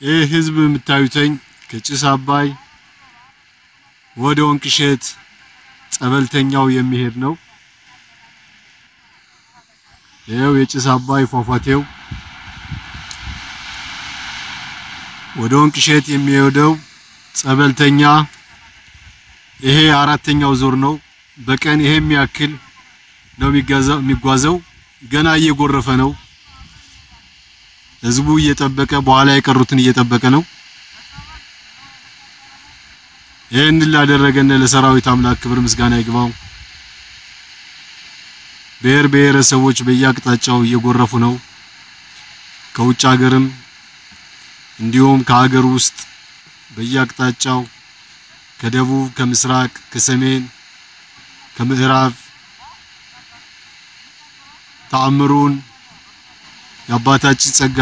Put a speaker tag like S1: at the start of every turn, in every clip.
S1: ይህ ህዝብ የምታዩተኝ ከጭስ አባይ ወደ ወንቅሸት ጸበልተኛው የሚሄድ ነው። ይኸው የጭስ አባይ ፏፏቴው ወደ ወንቅሸት የሚሄደው ጸበልተኛ ይሄ አራተኛው ዙር ነው። በቀን ይሄ የሚያክል ነው የሚጓዘው። ገና እየጎረፈ ነው። ህዝቡ እየጠበቀ በኋላ የቀሩትን እየጠበቀ ነው። ይህን ላደረገን ለሰራዊት አምላክ ክብር ምስጋና ይግባው። ብሔር ብሔረሰቦች በየአቅጣጫው እየጎረፉ ነው። ከውጭ ሀገርም እንዲሁም ከሀገር ውስጥ በየአቅጣጫው ከደቡብ፣ ከምስራቅ፣ ከሰሜን፣ ከምዕራብ ተአምሩን የአባታችን ጸጋ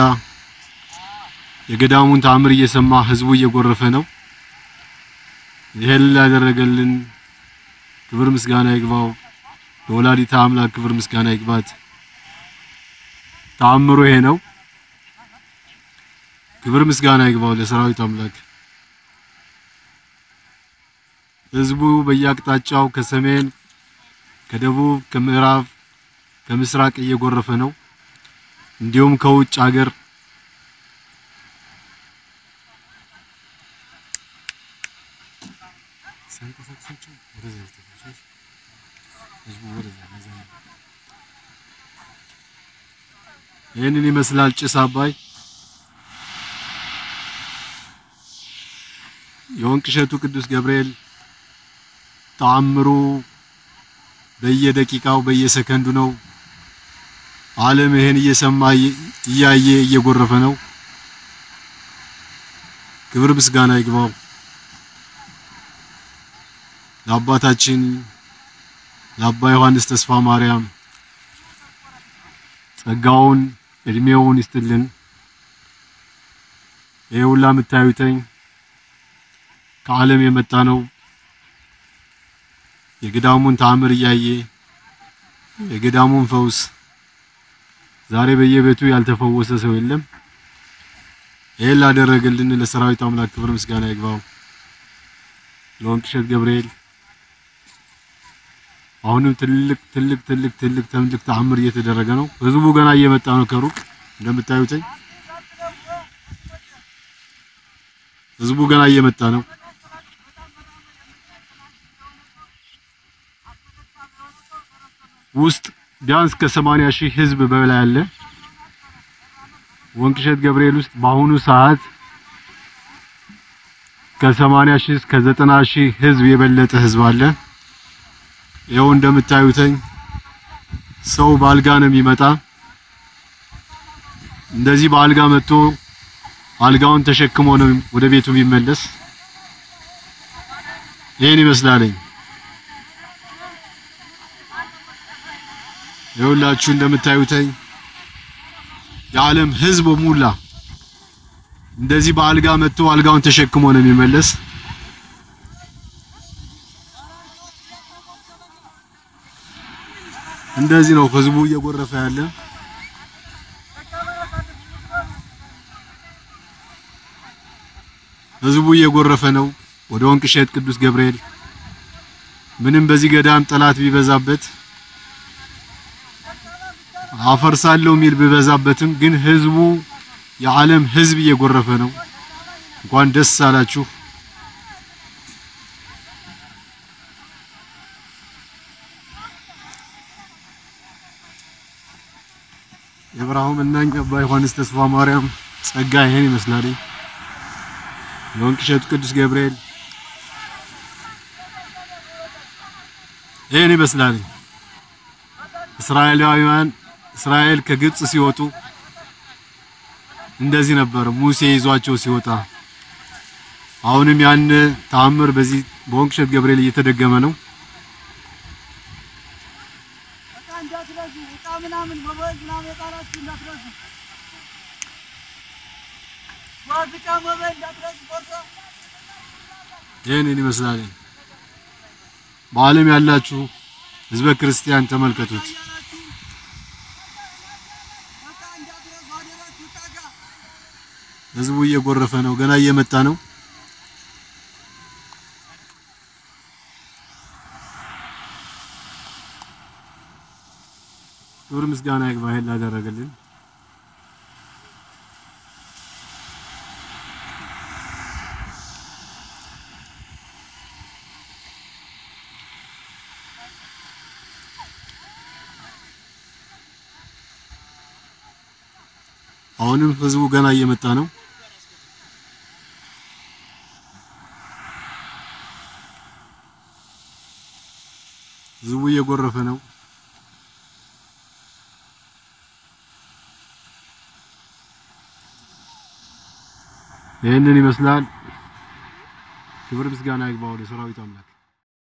S1: የገዳሙን ተአምር እየሰማ ህዝቡ እየጎረፈ ነው። ይሄን ላደረገልን ክብር ምስጋና ይግባው። ለወላዲታ አምላክ ክብር ምስጋና ይግባት። ተአምሩ ይሄ ነው። ክብር ምስጋና ይግባው ለሰራዊት አምላክ። ህዝቡ በየአቅጣጫው ከሰሜን፣ ከደቡብ፣ ከምዕራብ፣ ከምስራቅ እየጎረፈ ነው። እንዲሁም ከውጭ ሀገር ይህንን ይመስላል ጭስ አባይ። የወንቅሸቱ ቅዱስ ገብርኤል ተአምሩ በየደቂቃው በየሰከንዱ ነው። ዓለም ይሄን እየሰማ እያየ እየጎረፈ ነው። ክብር ምስጋና ይግባው ለአባታችን ለአባ ዮሐንስ ተስፋ ማርያም ጸጋውን እድሜውን ይስጥልን። ይሄ ሁላ የምታዩተኝ ከዓለም የመጣ ነው። የገዳሙን ተአምር እያየ የገዳሙን ፈውስ ዛሬ በየቤቱ ያልተፈወሰ ሰው የለም። ይሄን ላደረገልን ለሰራዊት አምላክ ክብር ምስጋና ይግባው። ለወንቅሸት ገብርኤል አሁንም ትልቅ ትልቅ ትልቅ ትልቅ ትልቅ ተአምር እየተደረገ ነው። ህዝቡ ገና እየመጣ ነው ከሩቅ እንደምታዩትኝ ህዝቡ ገና እየመጣ ነው። ውስጥ ቢያንስ ከሰማንያ ሺህ ህዝብ በላይ አለ። ወንቅሸት ገብርኤል ውስጥ በአሁኑ ሰዓት ከሰማንያ ሺህ እስከ ዘጠና ሺህ ህዝብ የበለጠ ህዝብ አለ። ይኸው እንደምታዩተኝ ሰው በአልጋ ነው የሚመጣ። እንደዚህ በአልጋ መጥቶ አልጋውን ተሸክሞ ነው ወደ ቤቱ የሚመለስ። ይሄን ይመስላለኝ። ይኸውላችሁ እንደምታዩተኝ የዓለም ህዝብ ሙላ እንደዚህ በአልጋ መጥቶ አልጋውን ተሸክሞ ነው የሚመለስ። እንደዚህ ነው ህዝቡ እየጎረፈ ያለ። ህዝቡ እየጎረፈ ነው ወደ ወንቅሸት ቅዱስ ገብርኤል። ምንም በዚህ ገዳም ጠላት ቢበዛበት አፈርሳለሁ የሚል ቢበዛበትም ግን ህዝቡ የዓለም ህዝብ እየጎረፈ ነው። እንኳን ደስ አላችሁ። የብርሃኑ መናኝ አባ ዮሐንስ ተስፋ ማርያም ጸጋ ይሄን ይመስላል። የወንቅሸቱ ቅዱስ ገብርኤል ይሄን ይመስላል። እስራኤላውያን እስራኤል ከግብጽ ሲወጡ እንደዚህ ነበር ሙሴ ይዟቸው ሲወጣ። አሁንም ያን ተአምር በዚህ በወንቅሸት ገብርኤል እየተደገመ ነው። ይህንን ይመስላል። በዓለም ያላችሁ ህዝበ ክርስቲያን ተመልከቱት። ህዝቡ እየጎረፈ ነው። ገና እየመጣ ነው። ክብር ምስጋና ይግባ ይሄን ላደረገልን። አሁንም ህዝቡ ገና እየመጣ ነው። ህዝቡ እየጎረፈ ነው። ይህንን ይመስላል። ክብር ምስጋና ይግባው ለሰራዊት አምላክ።